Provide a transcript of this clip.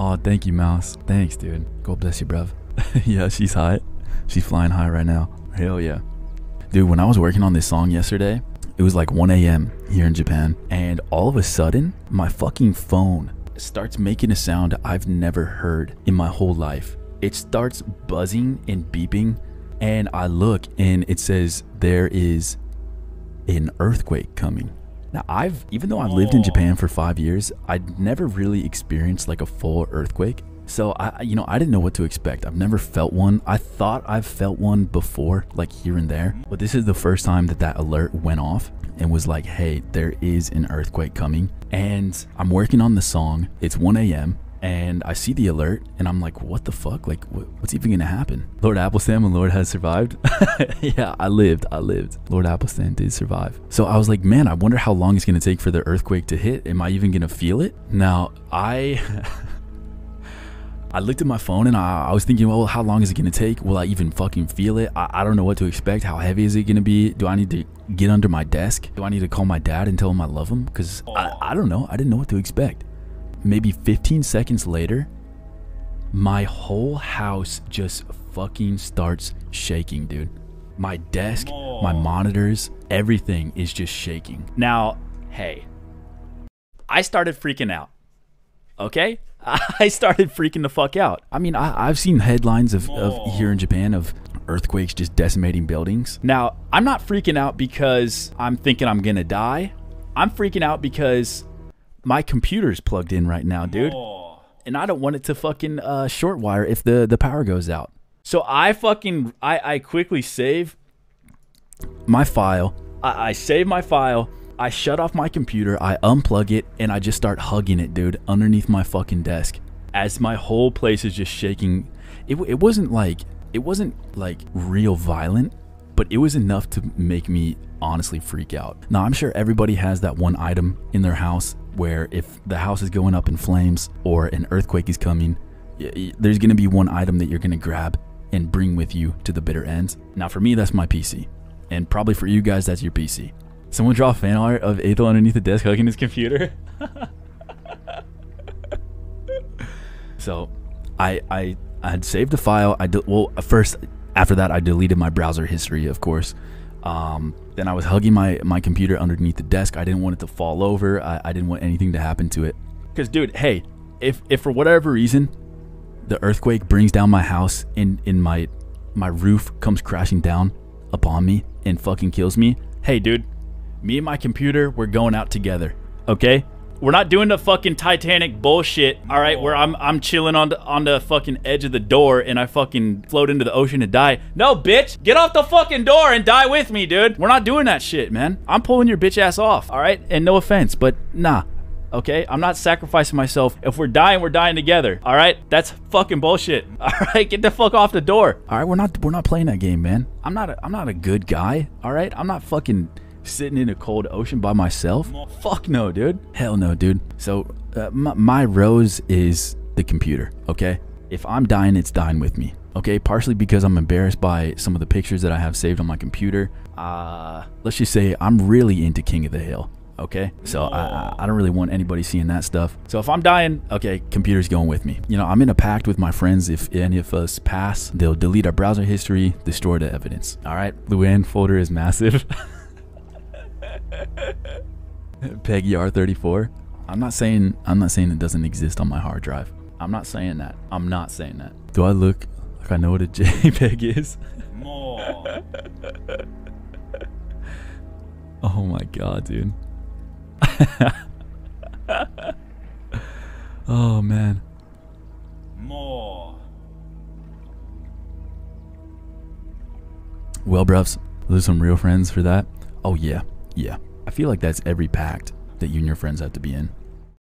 Oh, thank you, Mouse. Thanks, dude. God bless you, bruv. yeah, she's high. She's flying high right now. Hell yeah. Dude, when I was working on this song yesterday, it was like 1 a.m. here in Japan, and all of a sudden, my fucking phone starts making a sound I've never heard in my whole life. It starts buzzing and beeping, and I look and it says there is an earthquake coming. Now, I've, even though I've lived in Japan for five years, I'd never really experienced like a full earthquake. So I, you know, I didn't know what to expect. I've never felt one. I thought I've felt one before, like here and there, but this is the first time that that alert went off and was like, "Hey, there is an earthquake coming." And I'm working on the song. It's 1 a.m. and I see the alert, and I'm like, "What the fuck? Like, what's even gonna happen?" Lord Applestan and Lord has survived. yeah, I lived. I lived. Lord Applestan did survive. So I was like, "Man, I wonder how long it's gonna take for the earthquake to hit. Am I even gonna feel it?" Now I. I looked at my phone and I, I was thinking, well, how long is it going to take? Will I even fucking feel it? I, I don't know what to expect. How heavy is it going to be? Do I need to get under my desk? Do I need to call my dad and tell him I love him? Because I, I don't know. I didn't know what to expect. Maybe 15 seconds later, my whole house just fucking starts shaking, dude. My desk, my monitors, everything is just shaking. Now, hey, I started freaking out. Okay? I started freaking the fuck out. I mean, I, have seen headlines of, of here in Japan of earthquakes just decimating buildings. Now, I'm not freaking out because I'm thinking I'm gonna die. I'm freaking out because my computer's plugged in right now, dude. And I don't want it to fucking uh, short wire if the, the power goes out. So I fucking, I, I quickly save my file. I, I save my file I shut off my computer, I unplug it, and I just start hugging it, dude, underneath my fucking desk. As my whole place is just shaking. It, it wasn't like, it wasn't like real violent, but it was enough to make me honestly freak out. Now, I'm sure everybody has that one item in their house where if the house is going up in flames or an earthquake is coming, there's going to be one item that you're going to grab and bring with you to the bitter ends. Now, for me, that's my PC. And probably for you guys, that's your PC. Someone draw fan art of Aethel underneath the desk hugging his computer. so, I I I had saved a file. I de- well first after that I deleted my browser history, of course. Um, then I was hugging my my computer underneath the desk. I didn't want it to fall over. I, I didn't want anything to happen to it. Cause dude, hey, if if for whatever reason the earthquake brings down my house and in my my roof comes crashing down upon me and fucking kills me, hey dude, me and my computer, we're going out together. Okay? We're not doing the fucking Titanic bullshit, all right, where I'm I'm chilling on the, on the fucking edge of the door and I fucking float into the ocean and die. No, bitch, get off the fucking door and die with me, dude. We're not doing that shit, man. I'm pulling your bitch ass off, all right? And no offense, but nah, okay? I'm not sacrificing myself. If we're dying, we're dying together. All right? That's fucking bullshit. All right? Get the fuck off the door. All right, we're not we're not playing that game, man. I'm not a, I'm not a good guy. All right? I'm not fucking sitting in a cold ocean by myself? Fuck no, dude. Hell no, dude. So, uh, my, my rose is the computer, okay? If I'm dying, it's dying with me, okay? Partially because I'm embarrassed by some of the pictures that I have saved on my computer. Uh, let's just say I'm really into King of the Hill, okay? So I, I don't really want anybody seeing that stuff. So if I'm dying, okay, computer's going with me. You know, I'm in a pact with my friends. If any of us pass, they'll delete our browser history, destroy the evidence. All right, Luann folder is massive. Peggy R34. I'm not saying I'm not saying it doesn't exist on my hard drive. I'm not saying that. I'm not saying that. Do I look like I know what a JPEG is? More. oh my god, dude. oh man. More. Well, bruvs, lose some real friends for that. Oh yeah, yeah. I feel like that's every pact that you and your friends have to be in.